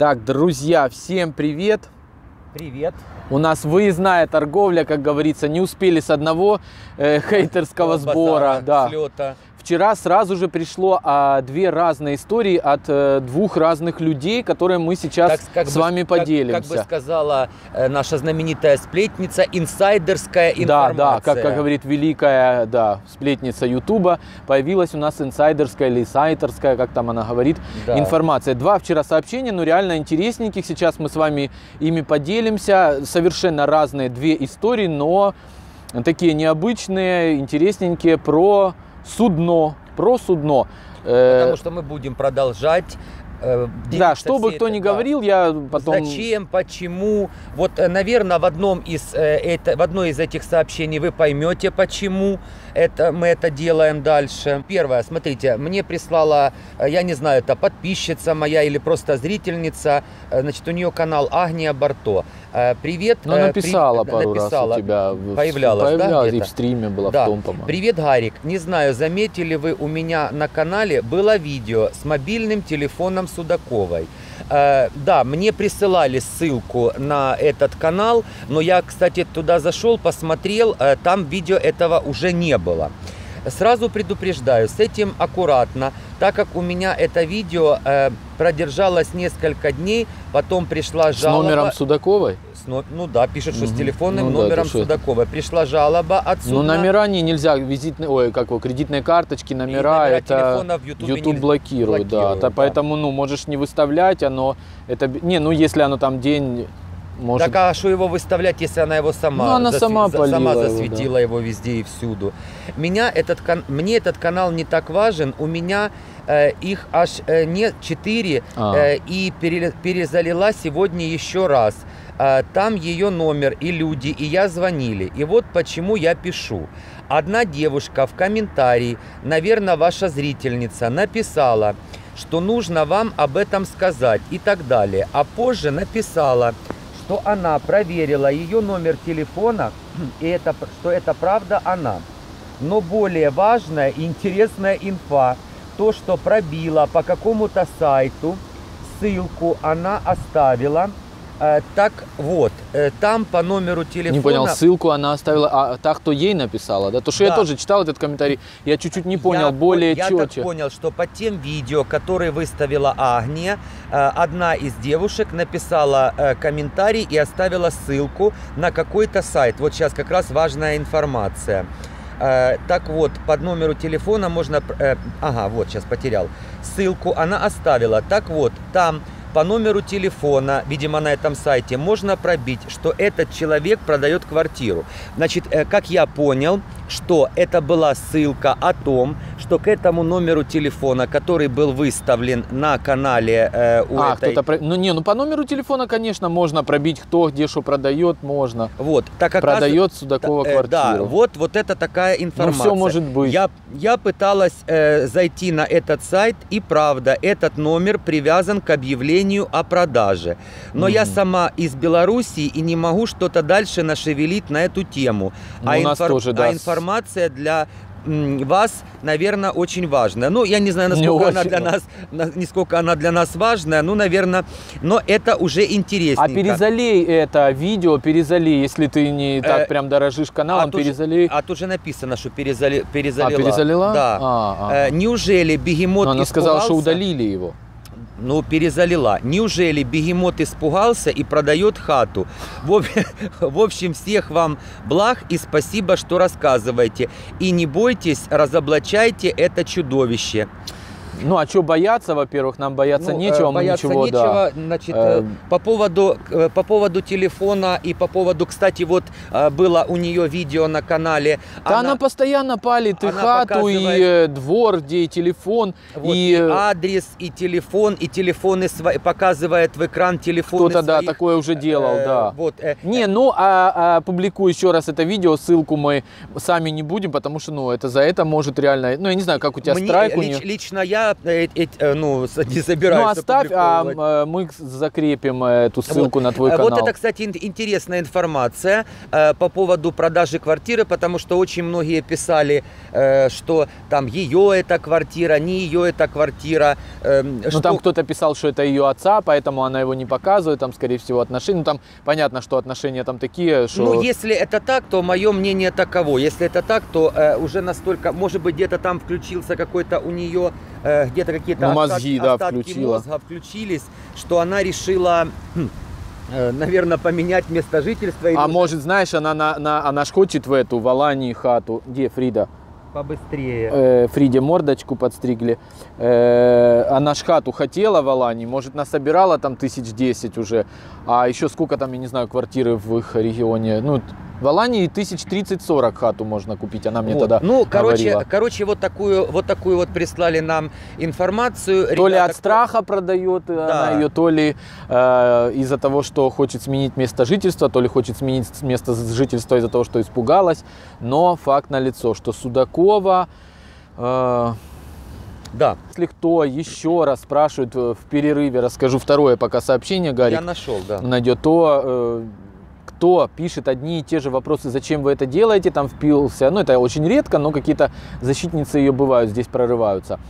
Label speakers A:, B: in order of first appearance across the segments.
A: Так, друзья, всем привет!
B: Привет.
A: У нас выездная торговля, как говорится, не успели с одного э, хейтерского сбора. Да.
B: Слета.
A: Вчера сразу же пришло а, две разные истории от э, двух разных людей, которые мы сейчас с
B: бы-
A: вами
B: как-
A: поделимся.
B: Как, бы сказала э, наша знаменитая сплетница, инсайдерская
A: Да,
B: информация.
A: да, как, как говорит великая да, сплетница Ютуба, появилась у нас инсайдерская или сайтерская, как там она говорит,
B: Да.
A: информация. Два вчера сообщения, но реально интересненьких. Сейчас мы с вами ими поделимся. Совершенно разные две истории, но такие необычные, интересненькие про судно. Про судно. Э,
B: Потому что мы будем продолжать. э,
A: да, что бы кто
B: этой-
A: ни
B: да.
A: говорил, я потом...
B: Зачем, почему? Вот, наверное, в одном из э, это, в одной из этих сообщений вы поймете, почему это мы это делаем дальше. Первое, смотрите, мне прислала, э, я не знаю, это подписчица моя или просто зрительница, э, значит, у нее канал Агния Барто. Э, Привет.
A: Ну,
B: э,
A: написала
B: при-
A: пару
B: написала.
A: раз у тебя. в-
B: Появлялась, да,
A: появлялась, и в стриме была
B: Да.
A: в том, по-моему.
B: Привет, Гарик. Не знаю, заметили вы у меня на канале было видео с мобильным телефоном Судаковой. Э, да, мне присылали ссылку на этот канал, но я, кстати, туда зашел, посмотрел, там видео этого уже не было. Сразу предупреждаю, с этим аккуратно, так как у меня это видео э, продержалось несколько дней, потом пришла
A: С
B: жалоба.
A: номером Судаковой?
B: С но- Ну да, пишет, что с
A: Мгм.
B: телефонным
A: Ну да,
B: номером
A: что это?
B: Судаковой. Пришла жалоба от
A: Ну, номера не нельзя, визитные, ой, как его, кредитные карточки, номера,
B: номера
A: это
B: телефона в Ютубе
A: YouTube
B: не-
A: блокирует, да.
B: блокирует,
A: Та-
B: да.
A: Поэтому, ну, можешь не выставлять, оно, это, не, ну, если оно там день, может,
B: Так а что его выставлять, если она его сама,
A: Ну, она сама
B: за-
A: полила
B: сама
A: его,
B: засветила его, везде и всюду. Меня этот, кан- мне этот канал не так важен, у меня э, их аж э, не 4,
A: А.
B: и пере- перезалила сегодня еще раз. Э, там ее номер и люди, и я звонили. И вот почему я пишу. Одна девушка в комментарии, наверное, ваша зрительница, написала, что нужно вам об этом сказать и так далее. А позже написала, что она проверила ее номер телефона, и это, что это правда она. Но более важная и интересная инфа, то, что пробила по какому-то сайту, ссылку она оставила. Э, так вот, э, там по номеру телефона...
A: не понял, ссылку она оставила, а та, кто ей написала, да? То, что я
B: Да.
A: тоже читал этот комментарий, я чуть-чуть не понял,
B: Я
A: более
B: пон- я так
A: четче.
B: понял, что по тем видео, которые выставила Агния, э, одна из девушек написала э, комментарий и оставила ссылку на какой-то сайт. Вот сейчас как раз важная информация. Так вот, под номеру телефона можно... Ага, вот, сейчас потерял. Ссылку она оставила. Так вот, там по номеру телефона, видимо, на этом сайте, можно пробить, что этот человек продает квартиру. Значит, э, как я понял, что это была ссылка о том, что к этому номеру телефона, который был выставлен на канале э, у
A: А,
B: этой...
A: кто-то, ну не, ну по номеру телефона, конечно, можно пробить, кто где что продает, можно.
B: Вот, так как
A: Продает Судакова
B: Э, Да,
A: квартиру.
B: вот, вот это такая информация.
A: Ну, всё может быть.
B: Я, я пыталась э, зайти на этот сайт, и правда, этот номер привязан к объявлению о продаже. Но я
A: Мгм.
B: сама из Белоруссии и не могу что-то дальше нашевелить на эту тему.
A: Ну, у нас тоже, да,
B: а информация для вас, наверное, очень важная. Ну, я не знаю, насколько она
A: очень,
B: для нас, на- насколько она для нас важная, ну, наверное, но это уже интересненько.
A: А перезалей это видео, перезалей, если ты не так
B: Э,
A: прям дорожишь каналом,
B: тут же-
A: перезалей.
B: А тут же написано, что перезали, перезалила.
A: А, перезалила?
B: Да.
A: А, а.
B: Э, неужели бегемот
A: Но она сказала, что
B: испугался?
A: удалили его.
B: Ну, перезалила. Неужели бегемот испугался и продает хату? В, в общем, всех вам благ и спасибо, что рассказываете. И не бойтесь, разоблачайте это чудовище.
A: Ну, а что бояться, во-первых, нам бояться
B: Ну, э,
A: нечего, мы
B: бояться
A: ничего, да.
B: нечего. Значит,
A: Э,
B: э, по поводу, э, по поводу телефона и по поводу, кстати, вот э, было у нее видео на канале.
A: Да она, постоянно палит и
B: она
A: хату, и
B: показывает-
A: э, двор, где и телефон,
B: Вот,
A: и
B: и адрес, и телефон, и телефоны свои, показывает в экран телефоны
A: кто-то, да,
B: своих,
A: такое уже делал,
B: э,
A: да.
B: Вот, э,
A: Не, ну, а, а публикую еще раз это видео, ссылку мы сами не будем, потому что, ну, это за это может реально, ну, я не знаю, как у тебя
B: мне-
A: страйк у нее.
B: лично я я э, ну, не собираюсь
A: Ну оставь, а э, мы закрепим э, эту ссылку
B: Вот.
A: на твой канал.
B: Вот это, кстати, ин- интересная информация по поводу продажи квартиры, потому что очень многие писали, что там ее эта квартира, не ее эта квартира. э,
A: Ну,
B: что-
A: там кто-то писал, что это ее отца, поэтому она его не показывает, там, скорее всего, отношения. Ну, там понятно, что отношения там такие, что...
B: Ну, если это так, то мое мнение таково. Если это так, то уже настолько, может быть, где-то там включился какой-то у нее, э, где-то какие-то
A: Ну,
B: остат-
A: мозги, да,
B: остатки
A: включила.
B: мозга включились, что она решила, наверное, поменять место жительства.
A: А
B: уже
A: может, знаешь, она, на, на- она ж хочет в эту, в Алании хату. Где Фрида?
B: побыстрее.
A: Э, Фриде мордочку подстригли. Э, она ж хату хотела в Алании, может, насобирала там тысяч десять уже. А еще сколько там, я не знаю, квартиры в их регионе. Ну, в Алании тысяч тридцать-сорок хату можно купить, она мне
B: Вот.
A: тогда
B: ну, короче,
A: говорила.
B: короче, вот такую, вот такую вот прислали нам информацию.
A: То ли
B: Ребята,
A: от страха продает э,
B: Да.
A: она ее, то ли э, из-за того, что хочет сменить место жительства, то ли хочет сменить место жительства из-за того, что испугалась. Но факт налицо, что Судакова, э,
B: Да,
A: если кто еще раз спрашивает э, в перерыве, расскажу второе пока сообщение, Гарик
B: я нашел, да.
A: найдет, то э, кто пишет одни и те же вопросы, зачем вы это делаете, там впился, ну это очень редко, но какие-то защитницы ее бывают, здесь прорываются.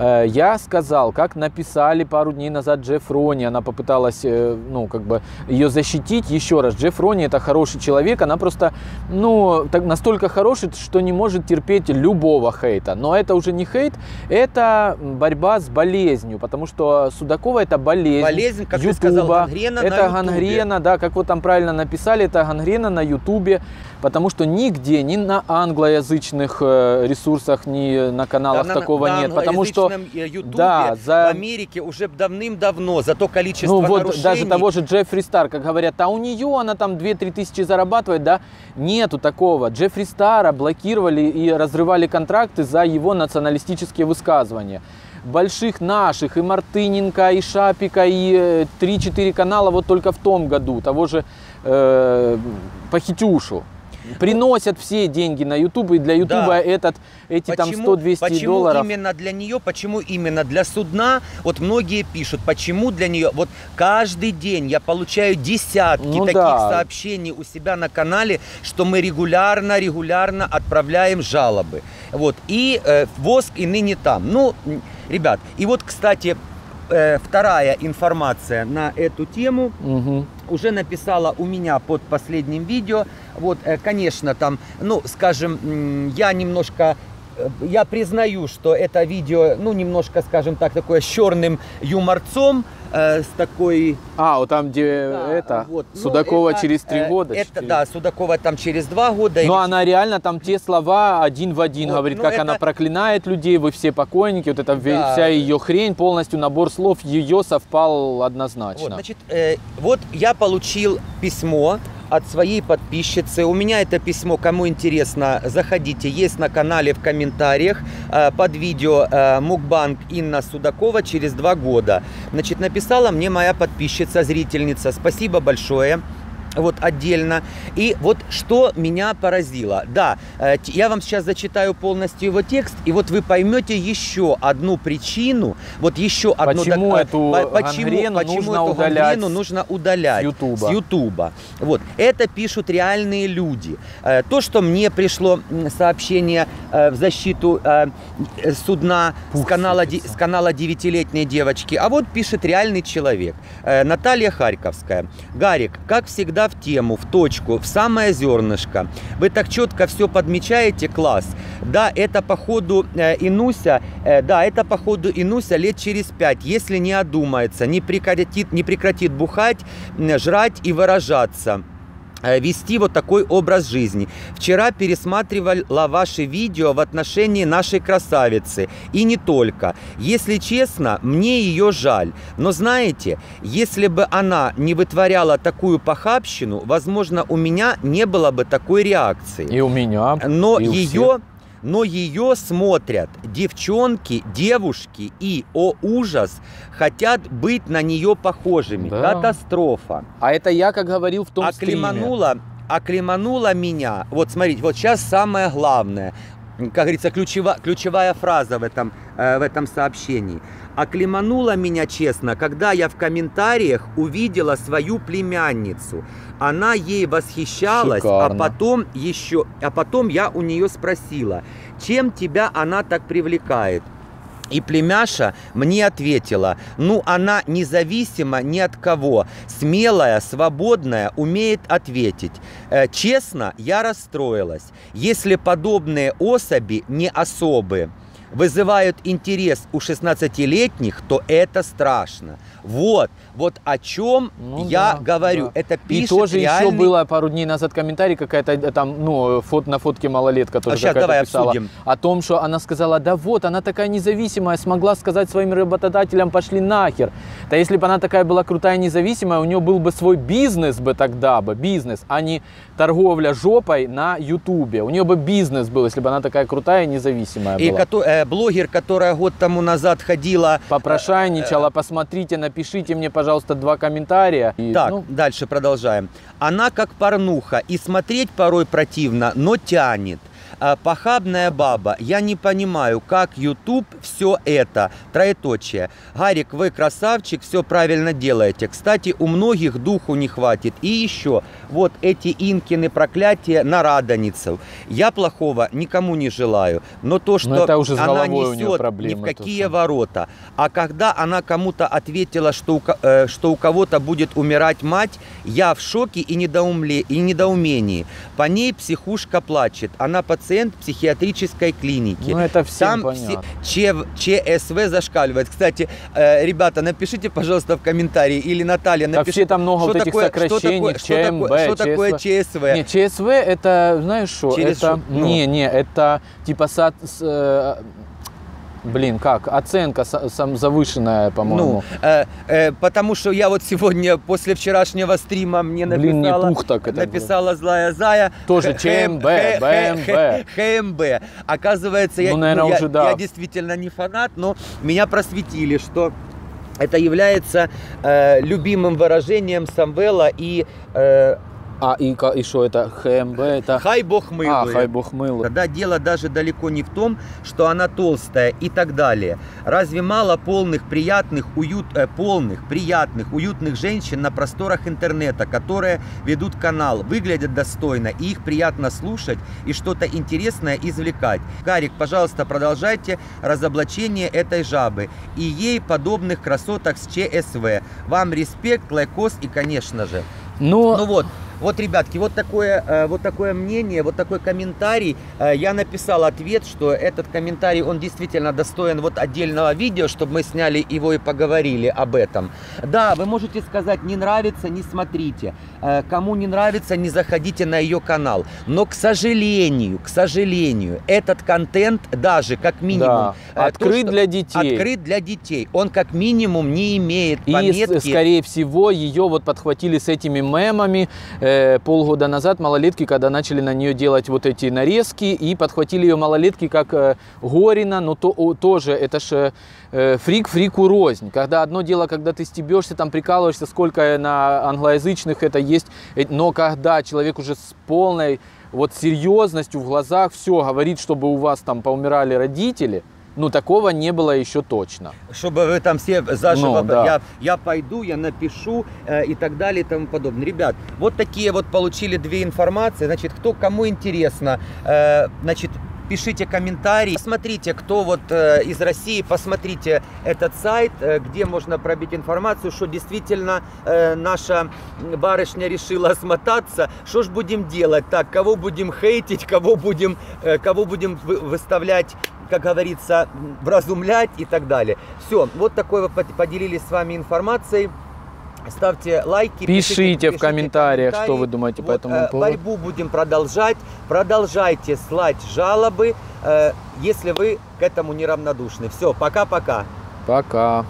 A: Э, Я сказал, как написали пару дней назад Джефф Рони, она попыталась, э, ну, как бы ее защитить еще раз. Джефф Рони это хороший человек, она просто, ну, так, настолько хороший, что не может терпеть любого хейта. Но это уже не хейт, это борьба с болезнью, потому что Судакова это болезнь.
B: Болезнь, как ты сказал,
A: Ютуба.
B: гангрена на
A: Это
B: Ютубе.
A: гангрена, да, как вот там правильно написали, это гангрена на Ютубе, потому что нигде, ни на англоязычных э, ресурсах, ни на каналах
B: Да, на-
A: такого
B: на
A: нет, потому что
B: англоязычном, э, Ютубе
A: да, за-
B: в Америке уже давным-давно за то количество
A: ну вот
B: нарушений.
A: даже того же Джеффри Стар, как говорят, а у нее она там 2-3 тысячи зарабатывает, да, нету такого. Джеффри Стара блокировали и разрывали контракты за его националистические высказывания. Больших наших, и Мартыненко, и Шапика, и э, 3-4 канала вот только в том году, того же э, Пахитюшу. Приносят все деньги на YouTube, и для YouTube
B: Да.
A: этот, эти там 100-200
B: почему
A: долларов.
B: именно для нее, почему именно для судна? Вот многие пишут, почему для нее. Вот каждый день я получаю десятки
A: Ну
B: таких
A: да.
B: сообщений у себя на канале, что мы регулярно, регулярно отправляем жалобы. Вот и э, воск и ныне там. Ну, ребят, и вот, кстати, э, вторая информация на эту тему
A: Мгм.
B: уже написала у меня под последним видео. Вот, э, конечно, там, ну, скажем, я немножко э, я признаю, что это видео, ну, немножко, скажем так, такое с черным юморцом, э, с такой...
A: А, вот там, где
B: да,
A: это,
B: вот, ну,
A: Судакова
B: это,
A: через три
B: э,
A: года.
B: Это,
A: четыре.
B: да, Судакова там через два года.
A: Но
B: или
A: она реально там те слова один в один
B: Вот,
A: говорит,
B: ну
A: как
B: это-
A: она проклинает людей, вы все покойники, вот эта
B: Да.
A: вся ее хрень, полностью набор слов ее совпал однозначно.
B: Вот, значит, э, вот я получил письмо от своей подписчицы. У меня это письмо, кому интересно, заходите, есть на канале в комментариях э, под видео э, Мукбанк Инна Судакова через два года. Значит, написала мне моя подписчица, зрительница. Спасибо большое. Вот отдельно. И вот что меня поразило. Да, э, я вам сейчас зачитаю полностью его текст, и вот вы поймете еще одну причину, вот еще одну...
A: Почему
B: док-
A: эту
B: по- почему, почему
A: нужно
B: эту
A: удалять
B: нужно удалять
A: с Ютуба.
B: с Ютуба. Вот. Это пишут реальные люди. Э, То, что мне пришло сообщение э, в защиту э, э, судна с
A: Пух
B: канала, ди-
A: сыпется.
B: с канала девятилетней девочки, а вот пишет реальный человек. Э, Наталья Харьковская. Гарик, как всегда в тему, в точку, в самое зернышко. Вы так четко все подмечаете, класс. Да, это походу э, Инуся, э, да, это походу Инуся лет через пять, если не одумается, не прекратит, не прекратит бухать, жрать и выражаться вести вот такой образ жизни. Вчера пересматривала ваши видео в отношении нашей красавицы. И не только. Если честно, мне ее жаль. Но знаете, если бы она не вытворяла такую похабщину, возможно, у меня не было бы такой реакции.
A: И у меня.
B: Но
A: и у
B: ее, но ее смотрят девчонки, девушки и, о ужас, хотят быть на нее похожими.
A: Да.
B: Катастрофа.
A: А это я, как говорил в том стриме.
B: Оклеманула, оклеманула меня. Вот смотрите, вот сейчас самое главное. Как говорится, ключева, ключевая фраза в этом, э, в этом сообщении. Оклеманула меня честно, когда я в комментариях увидела свою племянницу. Она ей восхищалась,
A: Шикарно.
B: а потом еще, а потом я у нее спросила, чем тебя она так привлекает? И племяша мне ответила, ну она независима ни от кого, смелая, свободная, умеет ответить. Э, честно, я расстроилась. Если подобные особи не особые, вызывают интерес у 16-летних, то это страшно. Вот, вот о чем
A: Ну
B: я
A: да,
B: говорю.
A: да.
B: Это
A: И
B: пишет
A: тоже еще
B: реальный-
A: было пару дней назад комментарий какая-то э, там, ну, фот, на фотке малолетка тоже
B: А
A: какая-то
B: давай
A: писала
B: обсудим.
A: о том, что она сказала, да вот, она такая независимая, смогла сказать своим работодателям, пошли нахер. Да если бы она такая была крутая, независимая, у нее был бы свой бизнес бы тогда бы, бизнес, а не торговля жопой на ютубе. У нее бы бизнес был, если бы она такая крутая и независимая
B: И
A: была.
B: кото- э, блогер, которая год тому назад ходила
A: Попрошайничала, посмотрите, напишите мне, пожалуйста, два комментария. И,
B: Так,
A: ну,
B: дальше продолжаем. Она как порнуха, и смотреть порой противно, но тянет. А, Похабная баба. Я не понимаю, как YouTube все это. Троеточие. Гарик, вы красавчик, все правильно делаете. Кстати, у многих духу не хватит. И еще, вот эти инкины проклятия на радоницев. Я плохого никому не желаю. Но то, что
A: Ну, это уже
B: она несет, ни в какие
A: всё.
B: ворота. А когда она кому-то ответила, что у, э, что у кого-то будет умирать мать, я в шоке и, недоумле, и недоумении. По ней психушка плачет. Она пациент психиатрической клиники.
A: ну, это всем
B: Там все,
A: понятно.
B: Че- ЧСВ зашкаливает. Кстати, э, ребята, напишите, пожалуйста, в комментарии, или Наталья, напишите,
A: все там много
B: что
A: вот этих
B: такое, что
A: сокращений,
B: что такое,
A: ЧМБ,
B: что такое
A: ЧСВ.
B: ЧСВ.
A: Не, ЧСВ это, знаешь что,
B: Через
A: это,
B: что? Ну.
A: не, не, это типа, со- с, э, блин, как, оценка сам завышенная, по-моему.
B: Ну, э, э, потому что я вот сегодня после вчерашнего стрима мне
A: Блин, не
B: написала,
A: пух так это
B: написала злая зая.
A: Тоже ЧМБ.
B: Х- ХМБ. Оказывается, я,
A: Ну, наверное,
B: я-
A: уже да.
B: я действительно не фанат, но меня просветили, что это является э, любимым выражением Самвела и э,
A: А и, и что это, ХМБ, это...
B: «Хай бог милует».
A: А, хай бог мыл.
B: Тогда дело даже далеко не в том, что она толстая и так далее. Разве мало полных, приятных, уют, э, полных, приятных, уютных женщин на просторах интернета, которые ведут канал, выглядят достойно, и их приятно слушать и что-то интересное извлекать? Карик, пожалуйста, продолжайте разоблачение этой жабы и ей подобных красоток с ЧСВ. Вам респект, лайкос и, конечно же,
A: Ну,
B: ну вот, вот, ребятки, вот такое, э, вот такое мнение, вот такой комментарий. Э, Я написал ответ, что этот комментарий, он действительно достоин вот отдельного видео, чтобы мы сняли его и поговорили об этом. Да, вы можете сказать, не нравится, не смотрите. Э, Кому не нравится, не заходите на ее канал. Но, к сожалению, к сожалению, этот контент даже, как минимум...
A: да,
B: то,
A: открыт
B: что-
A: для детей.
B: Открыт для детей. Он как минимум не имеет
A: И,
B: пометки...
A: с- скорее всего, ее вот подхватили с этими мемами э, полгода назад малолетки, когда начали на нее делать вот эти нарезки, и подхватили ее малолетки как э, Горина, но то, о, тоже это же э, фрик фрику рознь. Когда одно дело, когда ты стебешься, там прикалываешься, сколько на англоязычных это есть, но когда человек уже с полной вот серьезностью в глазах все говорит, чтобы у вас там поумирали родители, ну такого не было еще точно.
B: чтобы вы там все заживо,
A: Ну, да.
B: я, я пойду, я напишу э, и так далее и тому подобное. Ребят, вот такие вот получили две информации. Значит, кто кому интересно, э, значит, пишите комментарии. Посмотрите, кто вот э, из России, посмотрите этот сайт, э, где можно пробить информацию, что действительно э, наша барышня решила смотаться. Что ж будем делать? Так, кого будем хейтить, кого будем, э, кого будем вы- выставлять как говорится, вразумлять и так далее. Все, вот такой вот под- поделились с вами информацией. Ставьте лайки.
A: Пишите, в комментариях, что вы думаете по
B: Вот,
A: этому
B: э,
A: поводу.
B: Борьбу будем продолжать. Продолжайте слать жалобы, э, если вы к этому неравнодушны. Все, пока-пока.
A: Пока.